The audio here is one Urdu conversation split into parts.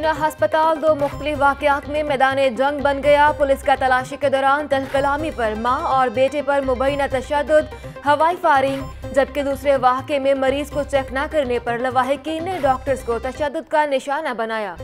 جنا ہسپتال دو مختلف واقعات میں میدان جنگ بن گیا۔ پولیس کا تلاشی کے دوران تہ کلامی پر ماں اور بیٹے پر مبینہ تشدد، ہوائی فائرنگ، جبکہ دوسرے واقعے میں مریض کو چیک نہ کرنے پر لواحقین نے ڈاکٹرز کو تشدد کا نشانہ بنایا۔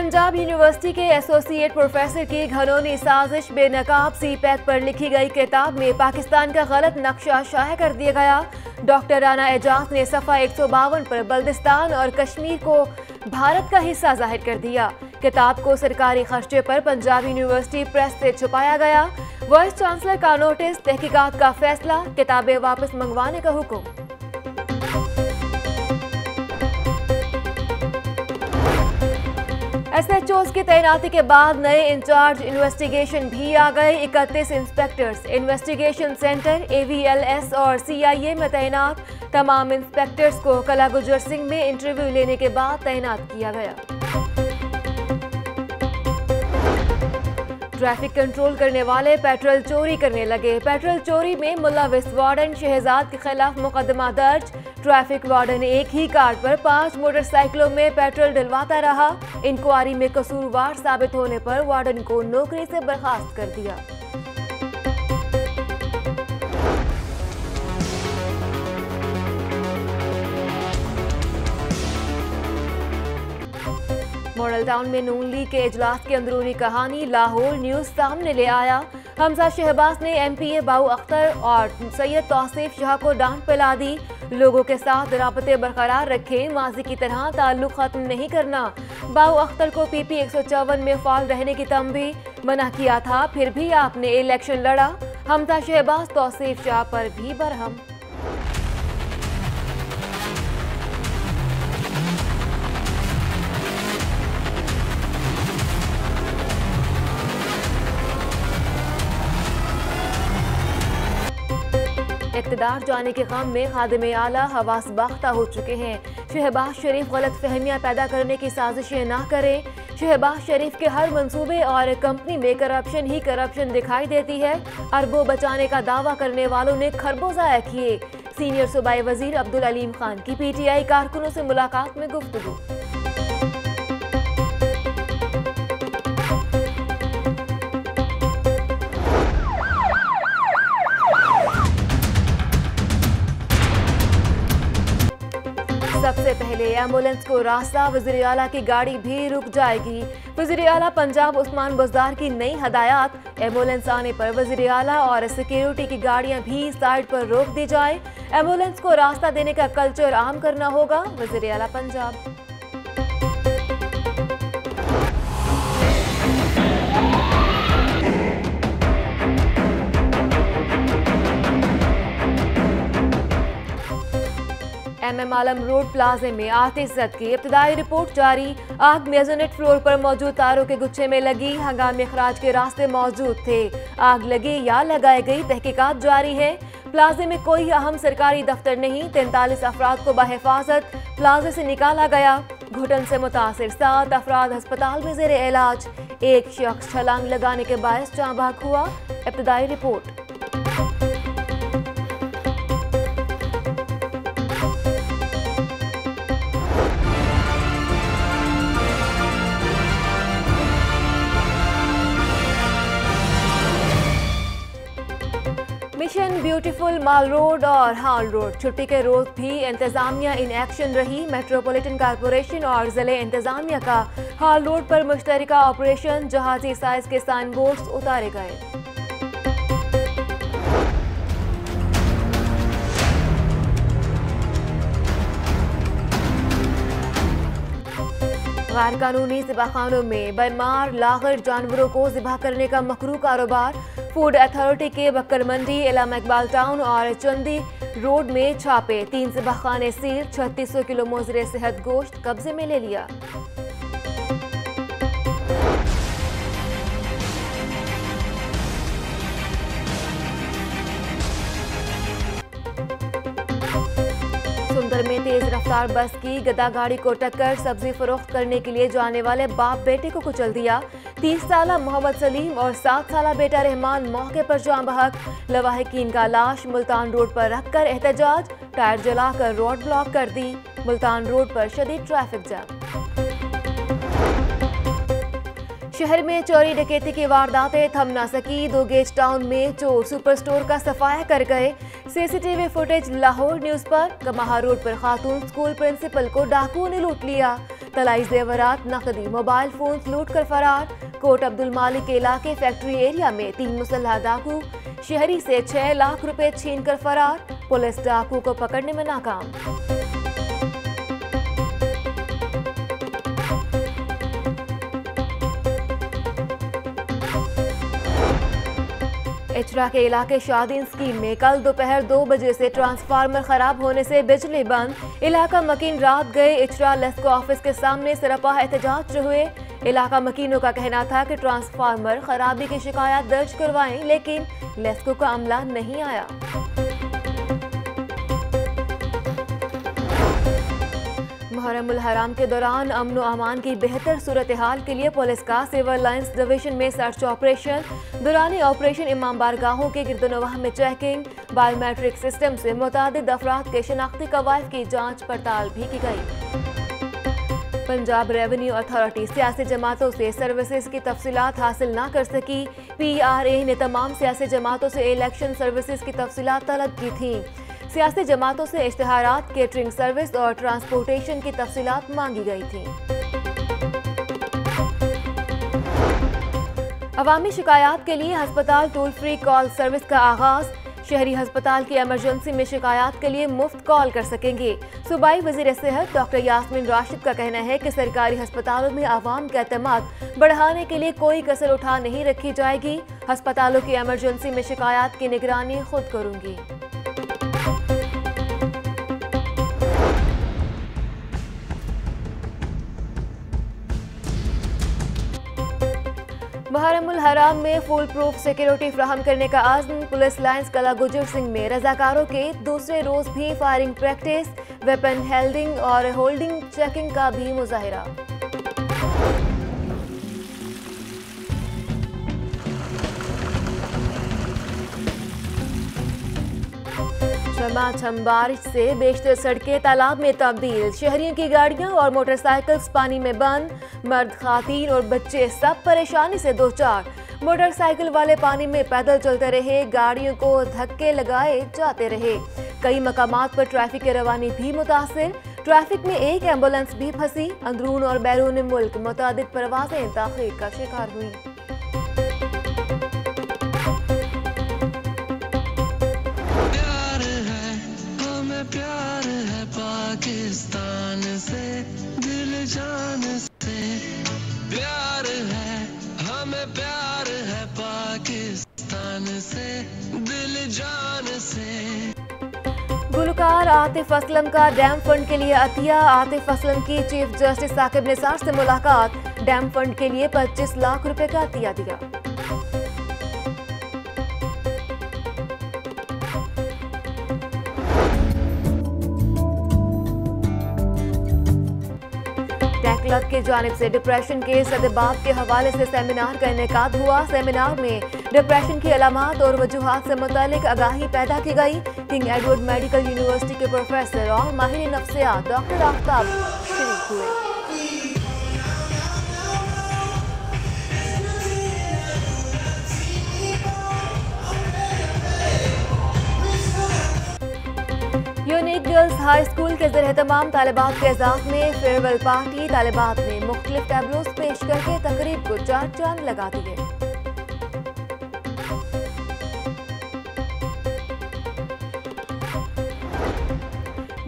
پنجاب یونیورسٹی کے ایسوسی ایٹ پروفیسر کی گھنونی سازش بے نقاب سی پیک پر لکھی گئی کتاب میں پاکستان کا غلط نقشہ شائع کر دیا گیا۔ ڈاکٹر رانا اعجاز نے صفحہ ایک سو باون پر بلدستان اور کشمیر کو بھارت کا حصہ ظاہر کر دیا۔ کتاب کو سرکاری خرچے پر پنجاب یونیورسٹی پریس سے چھپایا گیا۔ وائس چانسلر کا نوٹس، تحقیقات کا فیصلہ، کتابیں واپس منگوانے کا حکم۔ ایس ایچ اوز کی تعیناتی کے بعد نئے انچارج انویسٹیگیشن بھی آ گئے۔ اکتیس inspectors investigation centre A V L S اور سی آئی اے میں تعینات۔ تمام انسپیکٹرز کو کلا گجر سنگھ میں انٹرویو لینے کے بعد تعینات کیا گیا۔ ٹریفک کنٹرول کرنے والے پیٹرول چوری کرنے لگے۔ پیٹرول چوری میں ملوث وارڈن شہزاد کے خلاف مقدمہ درج۔ ٹریفک وارڈن ایک ہی کار پر پانچ موٹر سائیکلوں میں پیٹرول ڈلواتا رہا۔ انکوائری میں قصوروار ثابت ہونے پر وارڈن کو نوکری سے برخاست کر دیا۔ ماڈل ٹاؤن میں نون لیگ کے اجلاس کی اندرونی کہانی لاہور نیوز سامنے لے آیا۔ حمزہ شہباز نے ایم پی اے باؤ اختر اور سید توصیف شاہ کو ڈانٹ پلا دی۔ لوگوں کے ساتھ رابطے برقرار رکھیں، ماضی کی طرح تعلق ختم نہیں کرنا۔ باؤ اختر کو پی پی ایک سو چون میں فعال رہنے کی تمبی منع کیا تھا، پھر بھی آپ نے الیکشن لڑا۔ حمزہ شہباز توصیف شاہ پر بھی برہم۔ اقتدار جانے کے غم میں خادم اعلیٰ حواس باختہ ہو چکے ہیں۔ شہباز شریف غلط فہمیاں پیدا کرنے کی سازشیں نہ کریں۔ شہباز شریف کے ہر منصوبے اور کمپنی میں کرپشن ہی کرپشن دکھائی دیتی ہے۔ اربوں بچانے کا دعویٰ کرنے والوں نے کھربوں ضائع کیے۔ سینئر صوبائی وزیر عبدالعلیم خان کی پی ٹی آئی کارکنوں سے ملاقات میں گفتگو۔ سب ایمبولنس کو راستہ وزیر اعلیٰ کی گاڑی بھی رک جائے گی۔ وزیر اعلیٰ پنجاب عثمان بزدار کی نئی ہدایات۔ ایمبولنس آنے پر وزیر اعلیٰ اور سیکیورٹی کی گاڑیاں بھی سائڈ پر روک دی جائے۔ ایمبولنس کو راستہ دینے کا کلچر عام کرنا ہوگا۔ وزیر اعلیٰ Punjab M M Alam road پلازے میں آتش زد کی ابتدائی رپورٹ جاری۔ آگ میزونیٹ فلور پر موجود تاروں کے گچھے میں لگی، ہنگامی اخراج کے راستے موجود تھے۔ آگ لگی یا لگائے گئی تحقیقات جاری ہے پلازے میں کوئی اہم سرکاری دفتر نہیں، تینتالیس افراد کو بحفاظت پلازے سے نکالا گیا۔ گھٹن سے متاثر سات افراد ہسپتال میں زیر علاج۔ ایک شخص چھلانگ لگانے کے باعث جاں بحق ہوا۔ ابتدائی رپورٹ۔ بیوٹیفل مال روڈ اور ہال روڈ چھٹی کے روز بھی انتظامیہ ان ایکشن رہی. میٹروپولیٹن کارپوریشن اور ضلع انتظامیہ کا ہال روڈ پر مشترکہ آپریشن جہازی سائز کے سائن بورڈز اتارے گئے۔ غیر قانونی ذبح خانوں میں بیمار لاغر جانوروں کو ذبح کرنے کا مکرو کاروبار فوڈ اتھارٹی کے بکر منڈی علامہ اقبال ٹاؤن اور چندی روڈ میں چھاپے تین ذبح خانے سیر چھتیس سو کلو مزر صحت گوشت قبضے میں لے لیا۔ سندر میں تیز رفتار بس کی گدا گاڑی کو ٹکر، سبزی فروخت کرنے کے لیے جانے والے باپ بیٹے کو کچل دیا۔ تیس سالہ محمد سلیم اور سات سالہ بیٹا رحمان موقع پر جان بحق لواحقین کا لاش ملتان روڈ پر رکھ کر احتجاج، ٹائر جلا کر روڈ بلاک کر دی۔ ملتان روڈ پر شدید ٹریفک جام۔ شہر میں چوری ڈکیتی کی وارداتیں تھم نہ سکی۔ دو گیج ٹاؤن میں چور سپر سٹور کا صفایا کر گئے۔ C C T V footage Lahore news پر کمہا روڈ پر خاتون سکول پرنسپل کو ڈاکو نے لوٹ لیا۔ تلائی زیورات، نقدی موبائل فونز لوٹ کر فرار۔ کوٹ عبد المالک کے علاقے فیکٹری ایریا میں تین مسلح ڈاکو۔ شہری سے چھ لاکھ روپے چھین کر فرار۔ پولیس ڈاکو کو پکڑنے میں ناکام۔ اچرا کے علاقے شادین سکیم میں کل دوپہر دو بجے سے ٹرانسفارمر خراب ہونے سے بجلی بند۔ علاقہ مکین رات گئے اچرا لیسکو آفس کے سامنے سرپا احتجاج ہوئے علاقہ مکینوں کا کہنا تھا کہ ٹرانسفارمر خرابی کی شکایات درج کروائیں، لیکن لیسکو کا عملہ نہیں آیا۔ محرم الحرام کے دوران امن و امان کی بہتر صورتحال کے لیے پولیس کا سیور لائنز ڈویژن میں سرچ آپریشن۔ دوران آپریشن امام بارگاہوں کے گرد و نواح میں چیکنگ۔ بایو میٹرک سسٹم سے متعدد افراد کے شناختی قوائف کی جانچ پڑتال بھی کی گئی۔ پنجاب ریونیو اتھارٹی سیاسی جماعتوں سے سروسز کی تفصیلات حاصل نہ کر سکی۔ پی آر اے نے تمام سیاسی جماعتوں سے الیکشن سروسز کی تفصیلات طلب کی تھیں۔ سیاسی جماعتوں سے اشتہارات کیٹرنگ سروس اور ٹرانسپورٹیشن کی تفصیلات مانگی گئی تھیں۔ عوامی شکایات کے لیے ہسپتال ٹول فری کال سروس کا آغاز۔ شہری ہسپتال کی ایمرجنسی میں شکایات کے لیے مفت کال کر سکیں گے۔ صوبائی وزیر صحت ڈاکٹر یاسمین راشد کا کہنا ہے کہ سرکاری ہسپتالوں میں عوام کا اعتماد بڑھانے کے لیے کوئی کسر اٹھا نہیں رکھی جائے گی۔ ہسپتالوں کی ایمرجنسی میں شکایات کی نگرانی خود کروں گی۔ محرم الحرام میں فول پروف سیکیورٹی فراہم کرنے کا عزم، پولیس لائنز کلا گجر سنگھ میں رضاکاروں کے دوسرے روز بھی فائرنگ پریکٹس، ویپن ہیلڈنگ اور ہولڈنگ چیکنگ کا بھی مظاہرہ۔ چھما چھم بارش سے بیشتر سڑکیں تالاب میں تبدیل۔ شہریوں کی گاڑیاں اور موٹر سائیکلز پانی میں بند۔ مرد خواتین اور بچے سب پریشانی سے دو چار موٹر سائیکل والے پانی میں پیدل چلتے رہے، گاڑیوں کو دھکے لگائے جاتے رہے۔ کئی مقامات پر ٹریفک کی روانی بھی متاثر۔ ٹریفک میں ایک ایمبولنس بھی پھنسی۔ اندرون اور بیرون ملک متعدد پروازیں تاخیر کا شکار ہوئی عاطف اسلم کا ڈیم فنڈ کے لیے عطیہ عاطف اسلم کی چیف جسٹس ثاقب نثار سے ملاقات، ڈیم فنڈ کے لیے پچیس لاکھ روپے کا عطیہ دیا۔ کلب کی جانب سے ڈپریشن کے صدباب کے حوالے سے سیمینار کا انعقاد ہوا۔ سیمینار میں ڈپریشن کی علامات اور وجوہات سے متعلق آگاہی پیدا کی گئی۔ کنگ ایڈورڈ میڈیکل یونیورسٹی کے پروفیسر اور ماہر نفسیات ڈاکٹر آفتاب شریک ہوئے۔ یونیک گرلز ہائی اسکول کے زیر اہتمام طالبات کے اعزاز میں فیئرویل پارٹی طالبات نے مختلف ٹیبلوز پیش کر کے تقریب کو چار چاند لگا دیے۔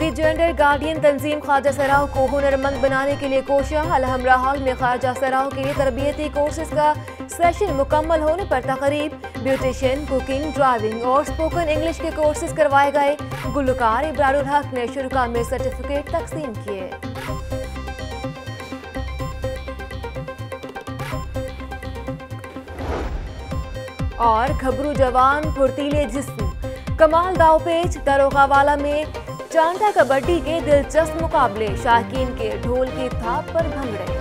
دی جینڈر گارڈین تنظیم خواجہ سراؤ کو ہنرمند بنانے کے لیے کوشاں الحمرہ ہال میں خواجہ سراؤ کے لیے تربیتی کورسز کا سیشن مکمل ہونے پر تقریب۔ بیوٹیشن کوکنگ، ڈرائیونگ اور سپوکن انگلش کے کورسز کروائے گئے۔ گلوکار ابرار الحق نے شرکا میں سرٹیفکیٹ تقسیم کیے۔ اور گھبرو جوان، پھرتیلے جسم۔ کمال داؤ پیچ، دروغہ والا میں چانٹا کبڈی کے دلچسپ مقابلے شاہکین کے ڈھول کی تھاپ پر بھنگ رہے۔